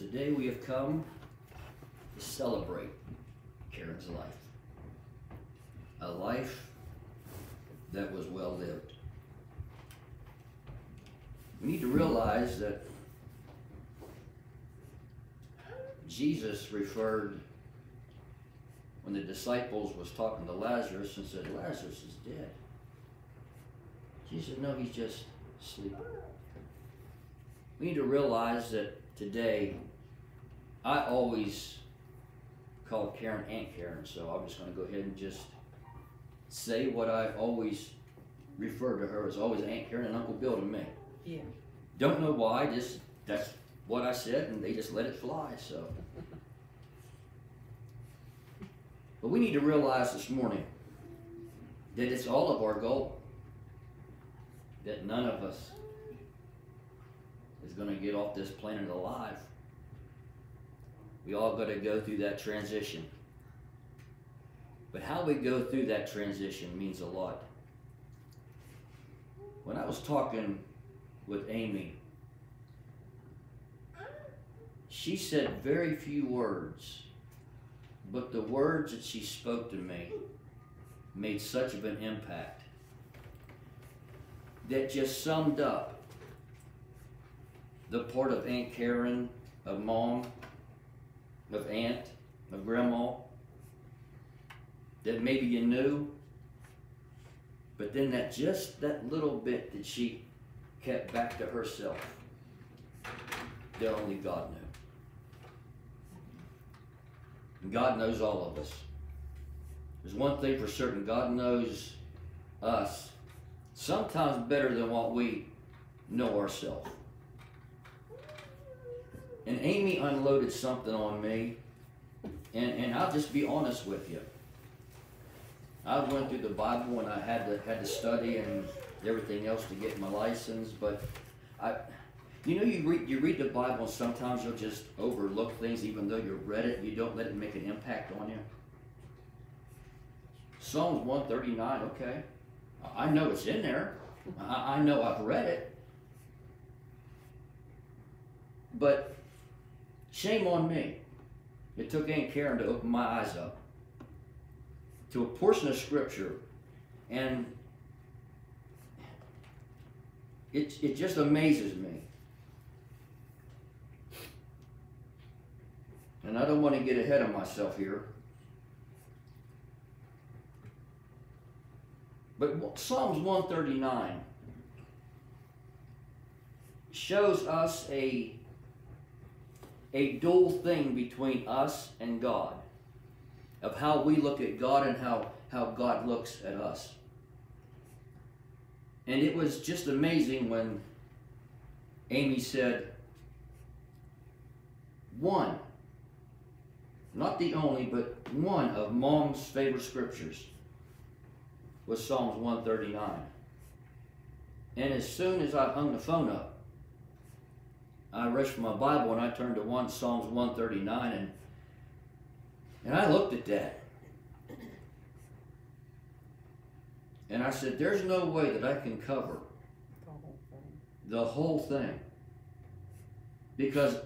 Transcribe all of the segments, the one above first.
today we have come to celebrate Caron's life. A life that was well lived. We need to realize that Jesus referred when the disciples was talking to Lazarus and said, Lazarus is dead. Jesus said, no, he's just sleeping. We need to realize that today, I always called Caron Aunt Caron, so I'm just going to go ahead and just say what I always refer to her as always Aunt Caron and Uncle Bill to me. Yeah. Don't know why, just that's what I said, and they just let it fly. So, but we need to realize this morning that it's all of our goal. That none of us is going to get off this planet alive. We all got to go through that transition. But how we go through that transition means a lot. When I was talking with Amy, she said very few words, but the words that she spoke to me made such of an impact that just summed up the part of Aunt Caron, of mom, of aunt, of grandma, that maybe you knew, but then that just that little bit that she kept back to herself, that only God knew. And God knows all of us. There's one thing for certain God knows us sometimes better than what we know ourselves. And Amy unloaded something on me, and, and I'll just be honest with you. I went through the Bible and I had to had to study and everything else to get my license, but I you know you read you read the Bible and sometimes you'll just overlook things even though you read it, you don't let it make an impact on you. Psalms 139, okay. I know it's in there. I, I know I've read it. But shame on me. It took Aunt Caron to open my eyes up to a portion of Scripture, and it, it just amazes me. And I don't want to get ahead of myself here. But Psalms 139 shows us a, a dual thing between us and God of how we look at God and how, how God looks at us. And it was just amazing when Amy said, one, not the only, but one of mom's favorite scriptures was Psalms 139. And as soon as I hung the phone up, I reached for my Bible and I turned to one Psalms 139 and and I looked at that. And I said, There's no way that I can cover The whole thing. the whole thing. Because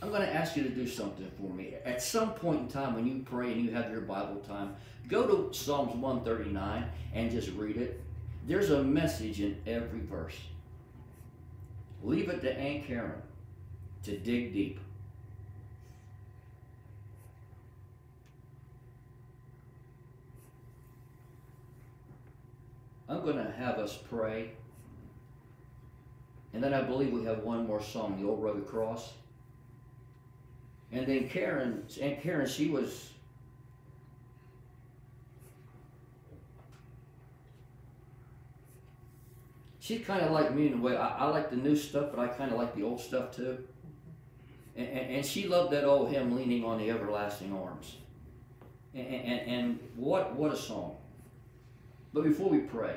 I'm going to ask you to do something for me. At some point in time, when you pray and you have your Bible time, go to Psalms 139 and just read it. There's a message in every verse. Leave it to Aunt Caron to dig deep. I'm going to have us pray. And then I believe we have one more song, The Old Rugged Cross. And then Caron, Aunt Caron, she was she's kind of like me in a way. I, I like the new stuff, but I kind of like the old stuff too. And, and, and she loved that old hymn, "Leaning on the Everlasting Arms." And, and, and what what a song! But before we pray,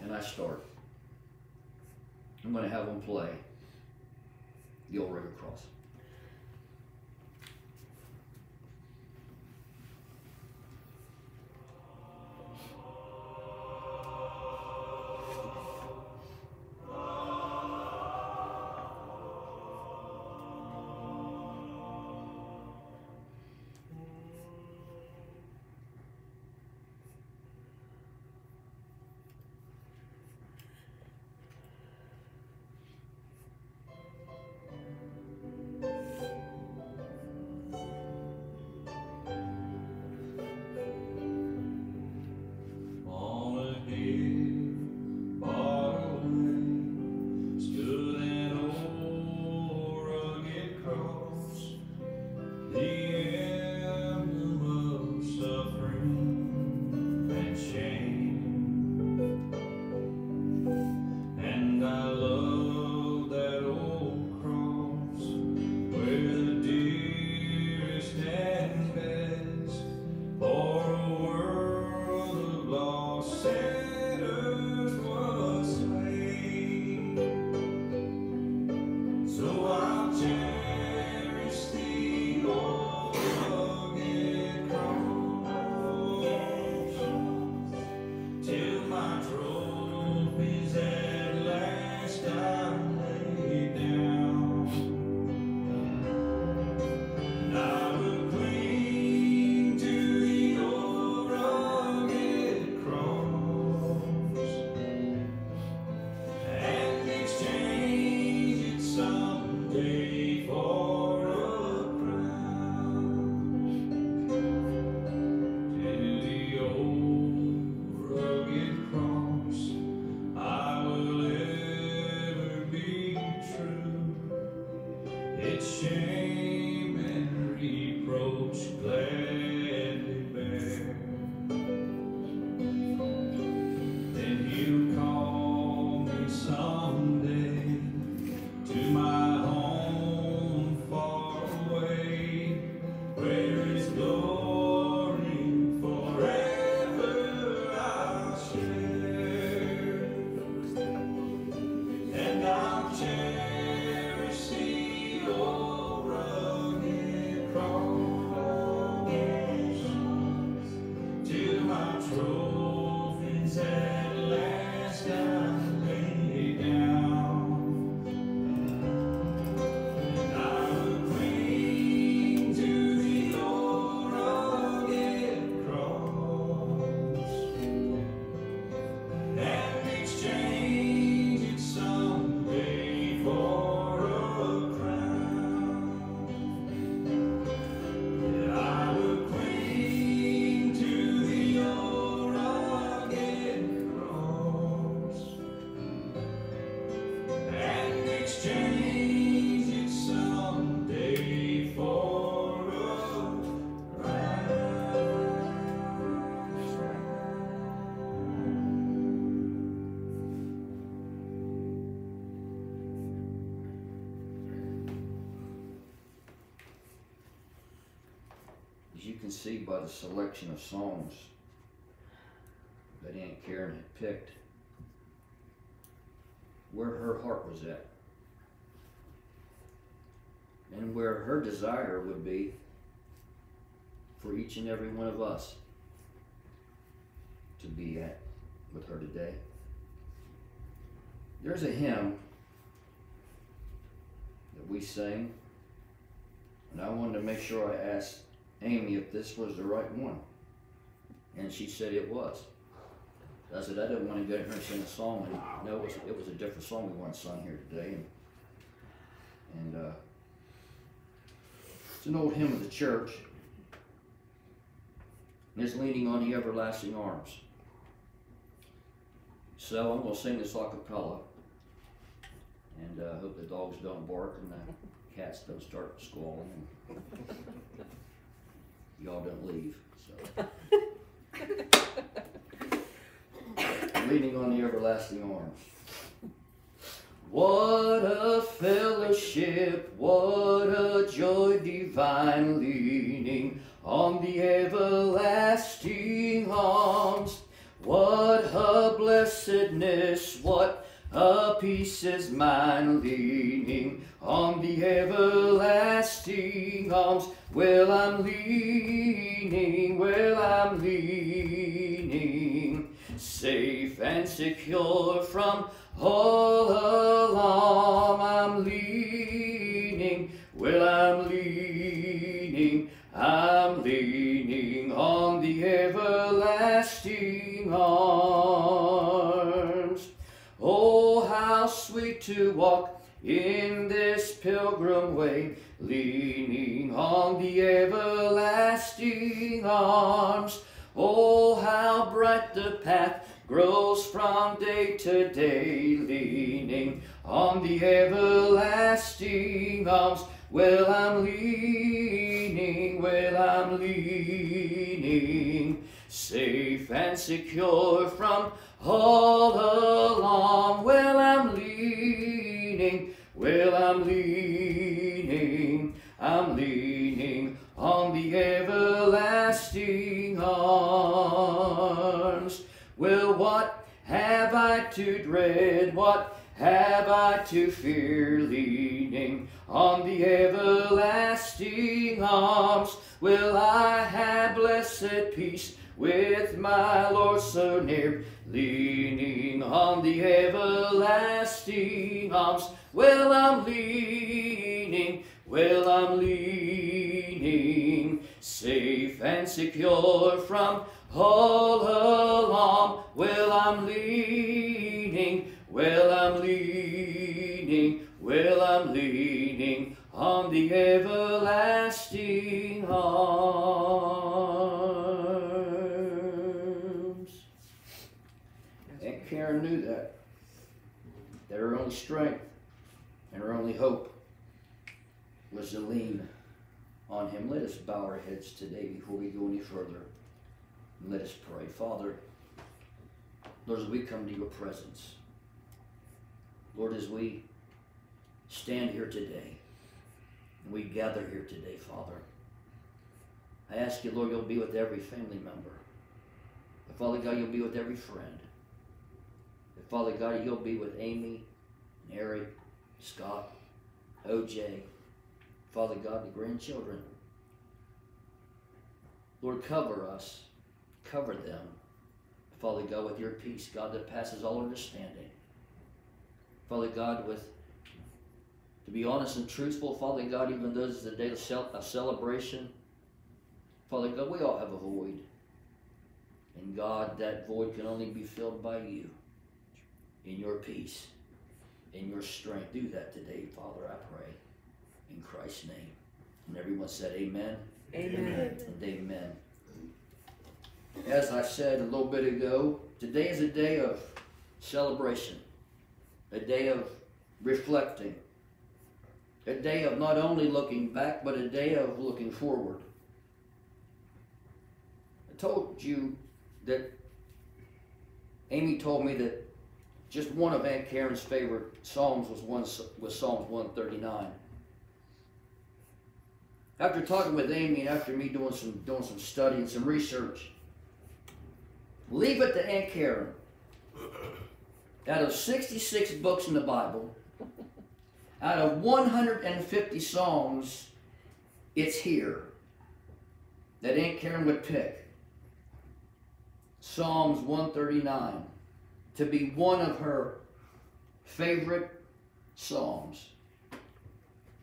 and I start, I'm going to have them play the old Rugged Cross. The selection of songs that Aunt Caron had picked where her heart was at and where her desire would be for each and every one of us to be at with her today. There's a hymn that we sing, and I wanted to make sure I asked Amy if this was the right one. And she said it was. I said, I didn't want to get in here and sing a song. And no, it was, it was a different song we want to sing here today. And, and uh, it's an old hymn of the church. And it's leaning on the everlasting arms. So I'm going to sing this a cappella. And I uh, hope the dogs don't bark and the cats don't start squalling. y'all don't leave. So. Leaning on the everlasting arms. What a fellowship, what a joy divine, leaning on the everlasting arms. What a blessedness, what a peace is mine, leaning on the everlasting arms. Well, I'm leaning, well, I'm leaning, safe and secure from all alarm. I'm leaning, well, I'm leaning, I'm leaning on the everlasting arms. Oh, how sweet to walk in this pilgrim way, leaning on the everlasting arms. Oh, how bright the path grows from day to day, leaning on the everlasting arms. Well, I'm leaning, well, I'm leaning, safe and secure from all alarm. Well, I'm leaning, well, I'm leaning, I'm leaning on the everlasting arms. Well, what have I to dread? What have I to fear? Leaning on the everlasting arms. Will I have blessed peace with my Lord so near? Leaning on the everlasting arms. Well, I'm leaning, well, I'm leaning, safe and secure from all alarm. Well, I'm leaning, well, I'm leaning, well, I'm leaning on the everlasting arms. Knew that. That her only strength and our only hope was to lean on Him. Let us bow our heads today before we go any further. Let us pray. Father, Lord, as we come to your presence, Lord, as we stand here today, and we gather here today, Father, I ask you, Lord, you'll be with every family member. Father God, you'll be with every friend. Father God, you'll be with Amy, and Scott, OJ, Father God, the grandchildren. Lord, cover us, cover them, Father God, with your peace, God, that passes all understanding. Father God, with, to be honest and truthful, Father God, even though this is a day of celebration, Father God, we all have a void. And God, that void can only be filled by you in your peace, in your strength. Do that today, Father, I pray. In Christ's name. And everyone said, Amen. Amen. And amen. As I said a little bit ago, today is a day of celebration, a day of reflecting, a day of not only looking back, but a day of looking forward. I told you that Amy told me that just one of Aunt Caron's favorite psalms was one was Psalms 139 after talking with Amy and after me doing some doing some study and some research, leave it to Aunt Caron. Out of 66 books in the Bible, out of 150 Psalms, it's here that Aunt Caron would pick. Psalms 139 to be one of her favorite Psalms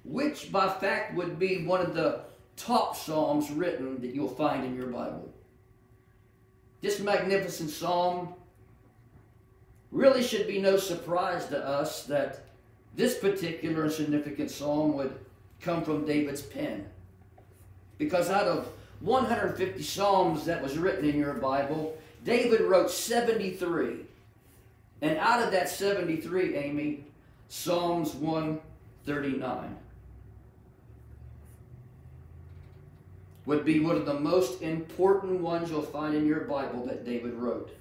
which by fact would be one of the top psalms written that you'll find in your Bible. This magnificent psalm really should be no surprise to us that this particular significant psalm would come from David's pen. Because out of 150 psalms that was written in your Bible, David wrote 73. And out of that 73, Amy, Psalms 139. would be one of the most important ones you'll find in your Bible that David wrote.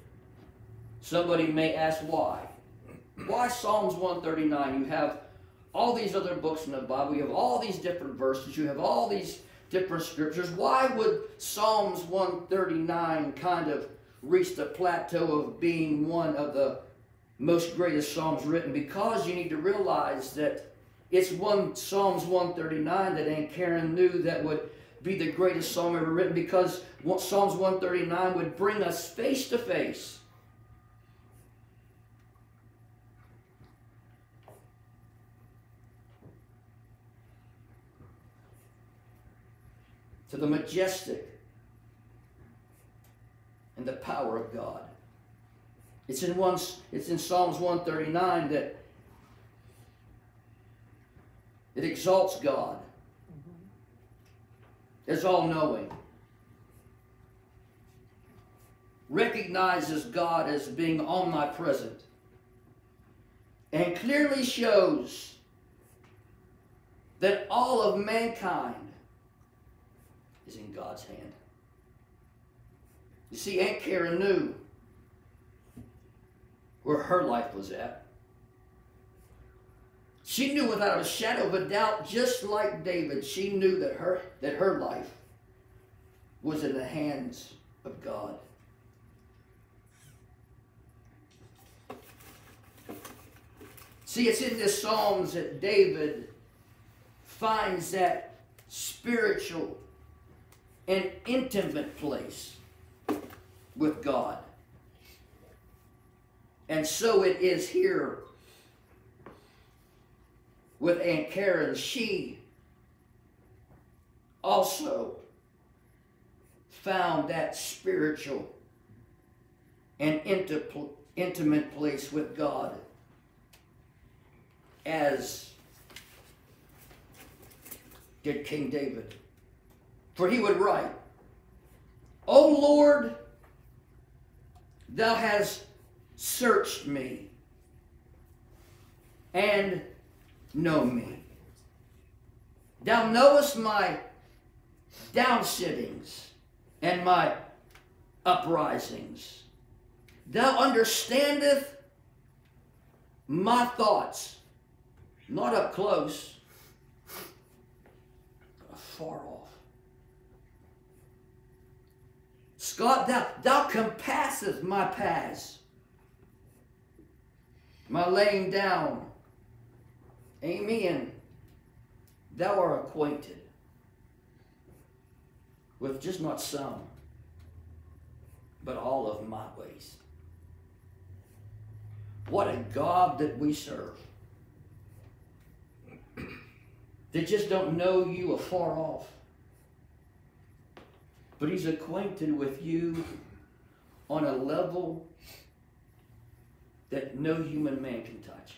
Somebody may ask why. Why Psalms 139? You have all these other books in the Bible, you have all these different verses, you have all these different scriptures. Why would Psalms 139 kind of reach the plateau of being one of the most greatest Psalms written? Because you need to realize that it's one Psalms 139 that Aunt Caron knew that would be the greatest psalm ever written because Psalms 139 would bring us face to face. To the majestic and the power of God. It's in one, it's in Psalms 139 that it exalts God mm-hmm. is all knowing, recognizes God as being omnipresent, and clearly shows that all of mankind is in God's hand. You see, Aunt Caron knew where her life was at. She knew without a shadow of a doubt, just like David, she knew that her, that her life was in the hands of God. See, it's in this Psalms that David finds that spiritual and intimate place with God. And so it is here with Aunt Caron, she also found that spiritual and intimate place with God as did King David. For he would write, O Lord, thou hast searched me and know me. Thou knowest my downsittings and my uprisings. Thou understandeth my thoughts, not up close, but far off. Scott, thou, thou compasseth my paths, my laying down. Amen. Thou art acquainted with just not some, but all of my ways. What a God that we serve. They just don't know you afar off. But he's acquainted with you on a level that no human man can touch.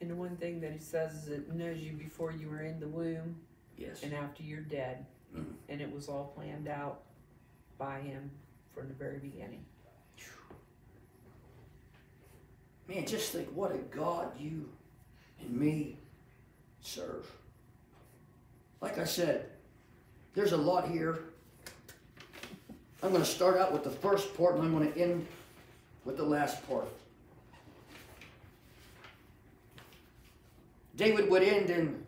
And the one thing that he says is it knows you before you were in the womb Yes. and after you're dead. Mhm. And it was all planned out by him from the very beginning. Man, just think what a God you and me serve. Like I said, there's a lot here. I'm going to start out with the first part and I'm going to end with the last part. David would end in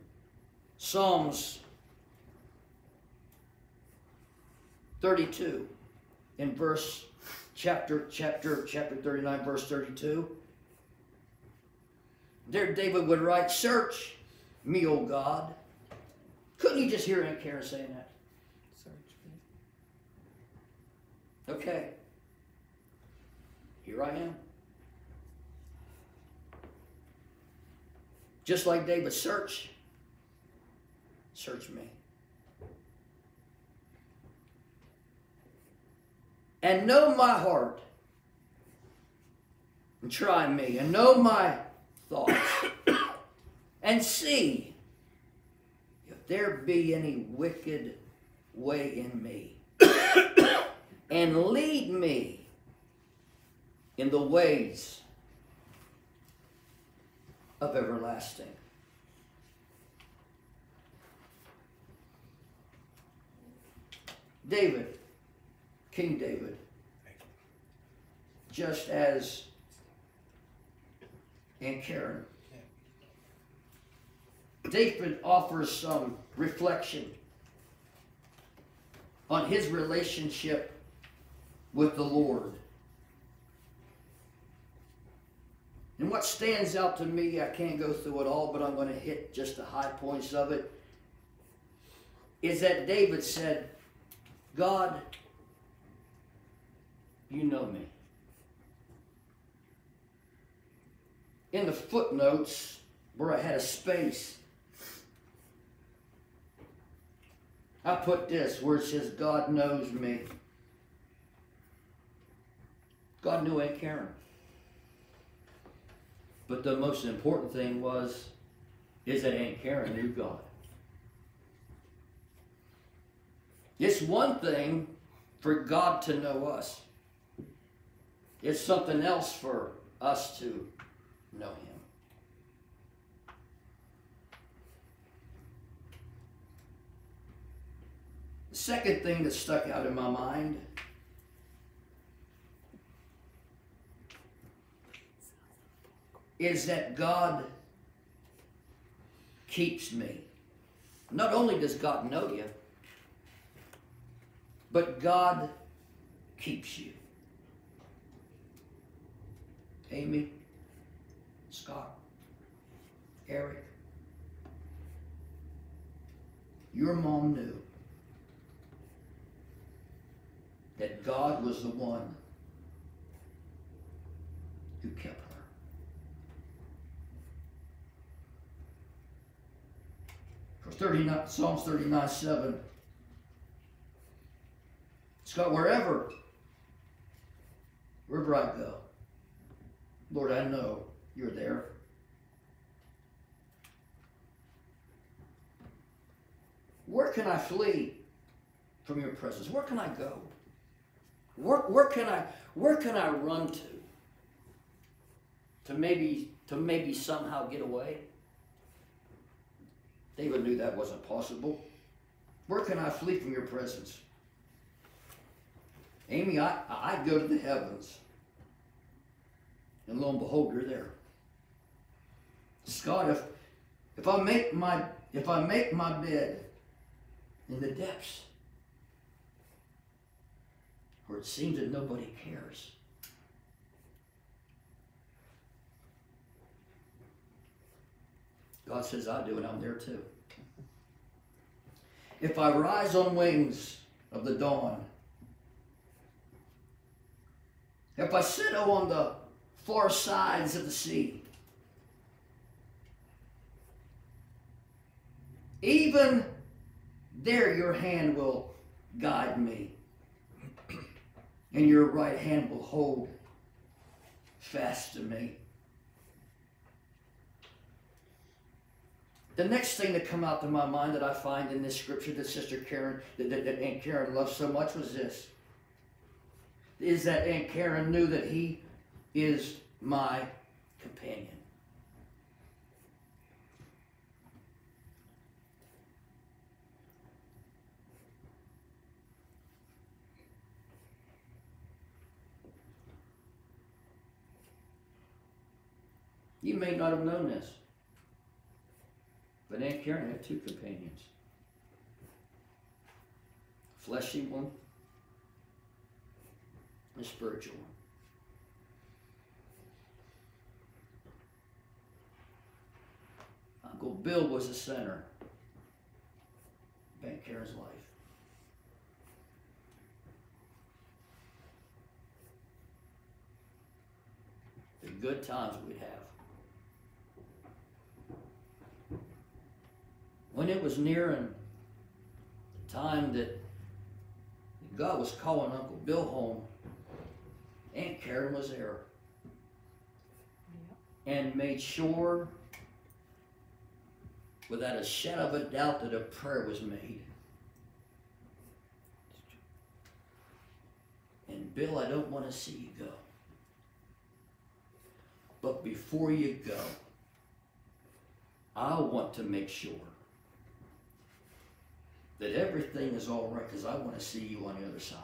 Psalms 32 in verse chapter chapter chapter 39 verse 32 there David would write, Search me, O God. Couldn't you just hear Aunt Caron saying that? Search me. Okay. Here I am. Just like David, search. Search me. And know my heart. And try me. And know my thoughts. and see if there be any wicked way in me. and lead me in the ways of everlasting. David, King David, just as and Caron. David offers some reflection on his relationship with the Lord. And what stands out to me, I can't go through it all, but I'm going to hit just the high points of it, is that David said, God, you know me. In the footnotes, where I had a space, I put this where it says, God knows me. God knew Aunt Caron. But the most important thing was, is that Aunt Caron knew God. It's one thing for God to know us. It's something else for us to know Him. The second thing that stuck out in my mind is that God keeps me. Not only does God know you, but God keeps you. Amy, Scott, Eric, your mom knew that God was the one who kept her. For 39, Psalms 39 7. Scott, wherever, wherever I go, Lord, I know you're there. Where can I flee from your presence? Where can I go? Where, where can I where can I run to? To maybe to maybe somehow get away? David knew that wasn't possible. Where can I flee from your presence? Amy, I, I'd go to the heavens. And lo and behold, you're there. Scott, if if I make my if I make my bed in the depths where it seems that nobody cares. God says I do, and I'm there too. If I rise on wings of the dawn, if I sit on the far sides of the sea, even there your hand will guide me, and your right hand will hold fast to me. The next thing that come out to my mind that I find in this scripture that Sister Caron, that, that, that Aunt Caron loved so much was this. Is that Aunt Caron knew that he is my companion. You may not have known this. But Aunt Caron had two companions. Fleshy one, a spiritual one. Uncle Bill was the center of Aunt Caron's life. The good times we'd have. When it was nearing the time that God was calling Uncle Bill home, Aunt Caron was there and made sure, without a shadow of a doubt, that a prayer was made. And Bill, I don't want to see you go. But before you go, I want to make sure that everything is all right because I want to see you on the other side.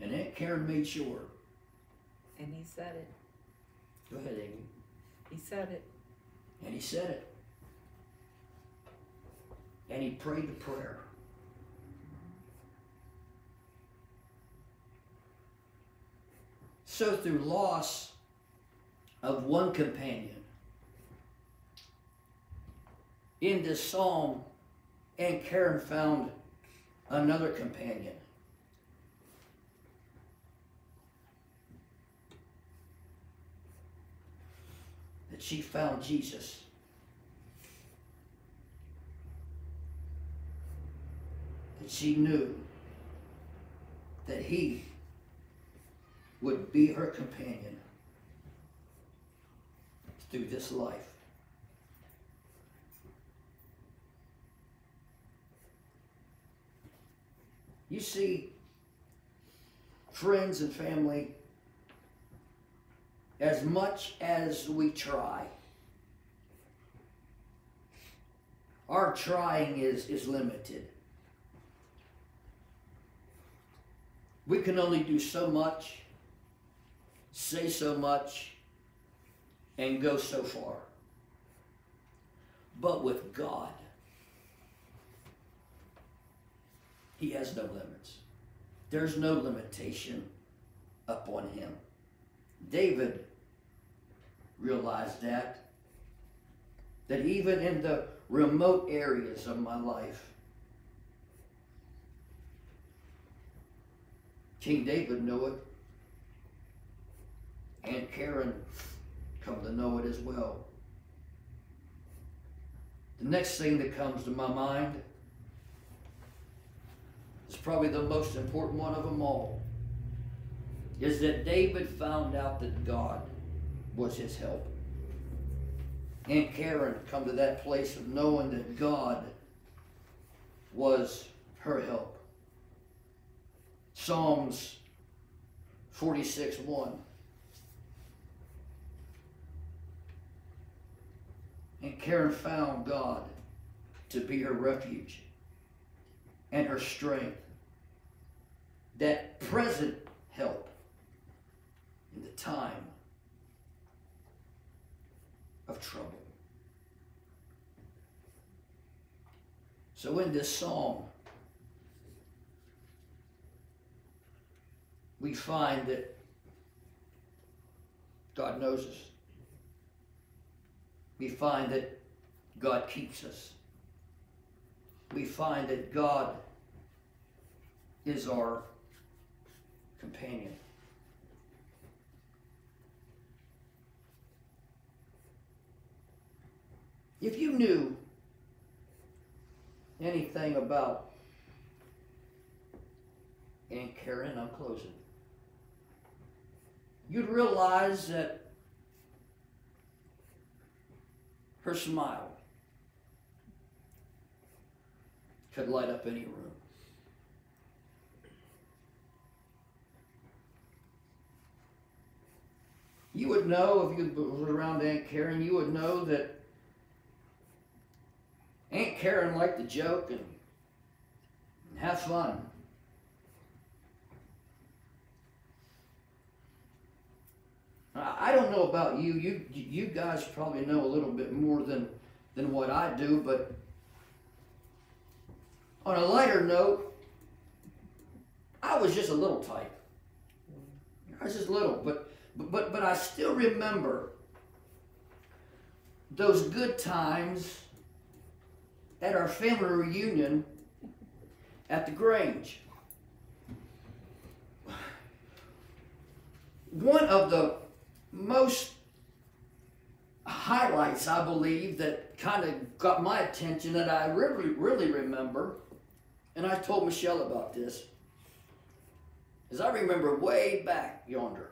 And Aunt Caron made sure. And he said it. Go ahead, Amy. He said it. And he said it. And he prayed the prayer. So through loss of one companion, in this psalm, Aunt Caron found another companion. That she found Jesus. That she knew that he would be her companion through this life. You see, friends and family, as much as we try, our trying is, is limited. We can only do so much, say so much, and go so far. But with God, He has no limits. There's no limitation upon him. David realized that. That even in the remote areas of my life, King David knew it. and Caron come to know it as well. The next thing that comes to my mind probably the most important one of them all, is that David found out that God was his help. Aunt Caron come to that place of knowing that God was her help. Psalms 46 1. And Caron found God to be her refuge and her strength. That present help in the time of trouble. So in this psalm, we find that God knows us. We find that God keeps us. We find that God is our companion. If you knew anything about Aunt Caron, I'm closing, you'd realize that her smile could light up any room. You would know if you was around Aunt Caron, you would know that Aunt Caron liked to joke and, and have fun. I I don't know about you. You you guys probably know a little bit more than than what I do, but on a lighter note, I was just a little type. I was just little, but but but, but I still remember those good times at our family reunion at the Grange. One of the most highlights, I believe, that kind of got my attention that I really, really remember, and I told Michelle about this, is I remember way back yonder,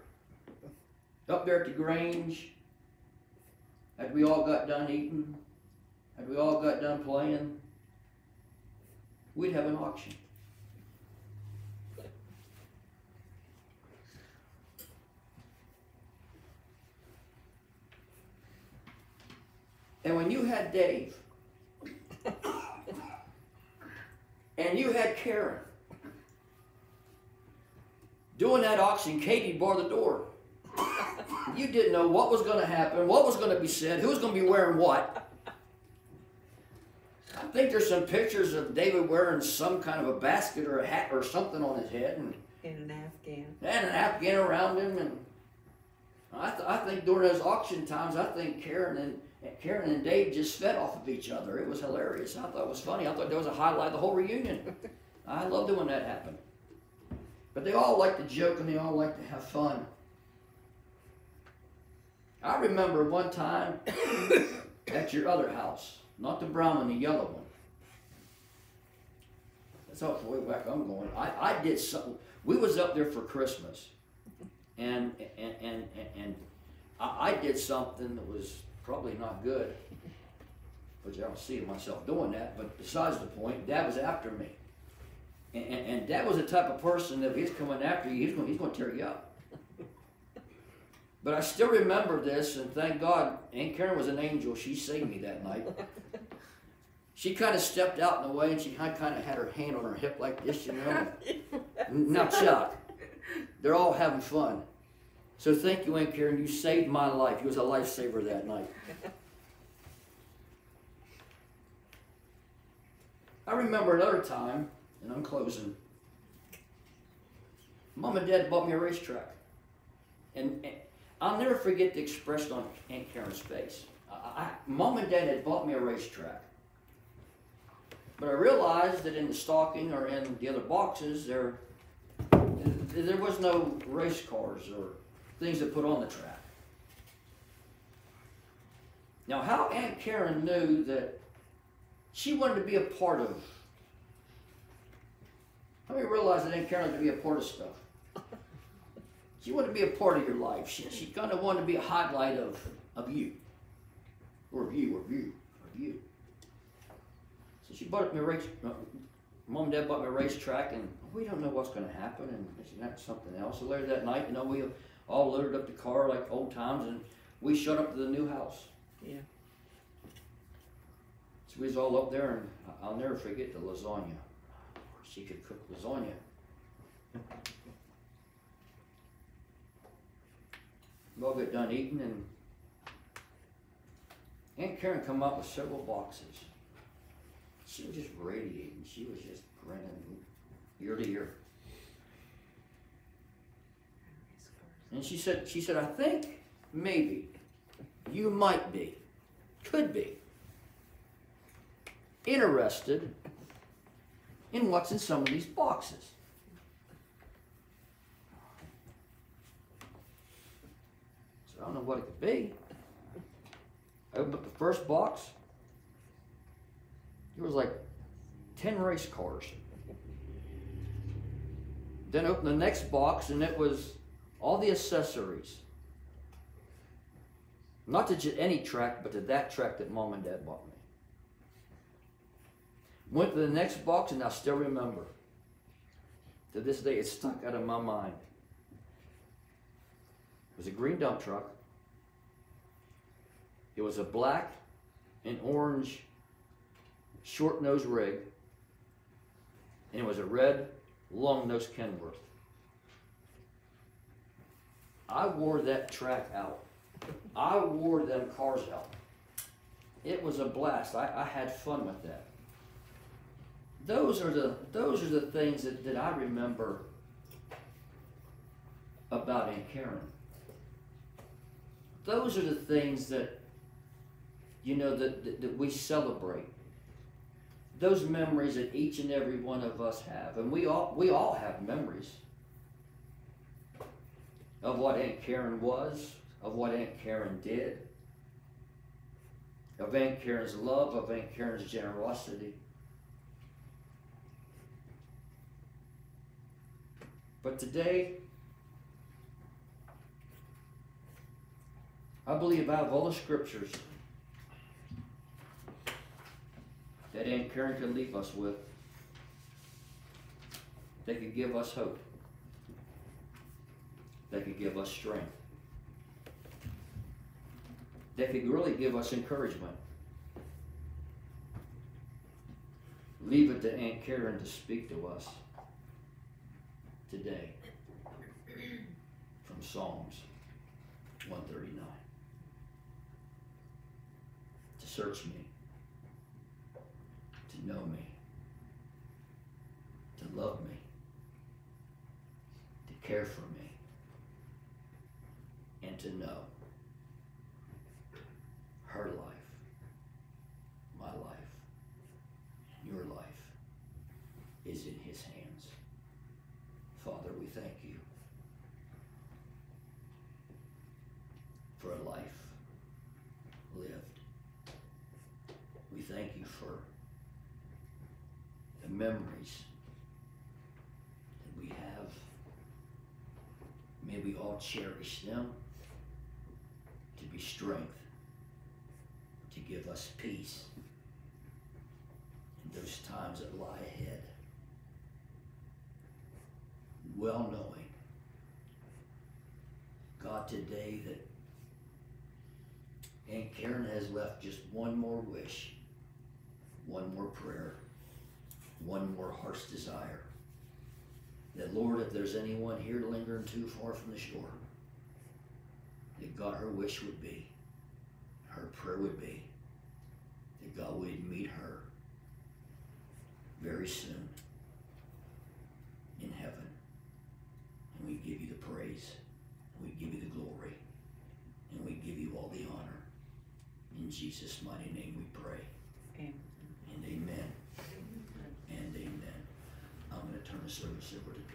up there at the Grange, as we all got done eating, as we all got done playing, we'd have an auction. And when you had Dave, and you had Caron, doing that auction, Katie bar the door. You didn't know what was going to happen, what was going to be said, who was going to be wearing what. I think there's some pictures of David wearing some kind of a basket or a hat or something on his head, and, In an Afghan. and an Afghan around him. And I, th- I think during those auction times, I think Caron and Caron and Dave just fed off of each other. It was hilarious. I thought it was funny. I thought that was a highlight of the whole reunion. I loved it when that happened. But they all like to joke and they all like to have fun. I remember one time at your other house, not the brown one, the yellow one. That's how way back I'm going. I, I did something. We was up there for Christmas, and and and and, I, I did something that was probably not good. Which I don't see myself doing that. But besides the point, Dad was after me, and, and, and Dad was the type of person that if he's coming after you, he's going he's going to tear you up. But I still remember this, and thank God, Aunt Caron was an angel. She saved me that night. She kind of stepped out in the way, and she kind of had her hand on her hip like this, you know. Now, Chuck, they're all having fun. So thank you, Aunt Caron. You saved my life. You was a lifesaver that night. I remember another time, and I'm closing. Mom and Dad bought me a racetrack, and, and I'll never forget the expression on Aunt Caron's face. I, I, Mom and Dad had bought me a racetrack, but I realized that in the stocking or in the other boxes there, there was no race cars or things to put on the track. Now, how Aunt Caron knew that she wanted to be a part of. How many realize that Aunt Caron wanted to be a part of stuff? She wanted to be a part of your life. She, she kind of wanted to be a highlight of, of you. Or of you, or of you, or of you. So she bought me a race. uh, Mom and Dad bought me a racetrack, and we don't know what's going to happen, and it's not something else. So later that night, you know, we all loaded up the car like old times, and we shut up to the new house. Yeah. So we was all up there, and I'll never forget the lasagna. She could cook lasagna. All got done eating, and Aunt Caron come up with several boxes. She was just radiating. She was just grinning ear to ear. And she said, she said, I think maybe you might be, could be, interested in what's in some of these boxes. I don't know what it could be. I opened up the first box. It was like 10 race cars. Then opened the next box and it was all the accessories. Not to any track, but to that track that mom and dad bought me. Went to the next box and I still remember. To this day, it's stuck out of my mind. It was a green dump truck. It was a black and orange short nose rig. And it was a red long nose Kenworth. I wore that track out. I wore them cars out. It was a blast. I, I had fun with that. Those are the those are the things that, that I remember about Aunt Caron. Those are the things that you know that, that, that we celebrate. Those memories that each and every one of us have. And we all we all have memories of what Aunt Caron was, of what Aunt Caron did, of Aunt Caron's love, of Aunt Caron's generosity. But today, I believe out of all the scriptures that Aunt Caron could leave us with, they could give us hope. They could give us strength. They could really give us encouragement. Leave it to Aunt Caron to speak to us today from Psalms 139. Search me, to know me, to love me, to care for me, and to know her life, my life, your life is in His hands. Father, we thank you for a life lived. We thank you for the memories that we have. May we all cherish them to be strength, to give us peace in those times that lie ahead well knowing, God, today that Aunt Caron has left just one more wish, one more prayer, one more heart's desire. That, Lord, if there's anyone here lingering too far from the shore, that God, her wish would be, her prayer would be, that God would meet her very soon in heaven. And we give you the praise, we give you the glory, and we give you all the honor. In Jesus' mighty name we pray. Amen. And amen.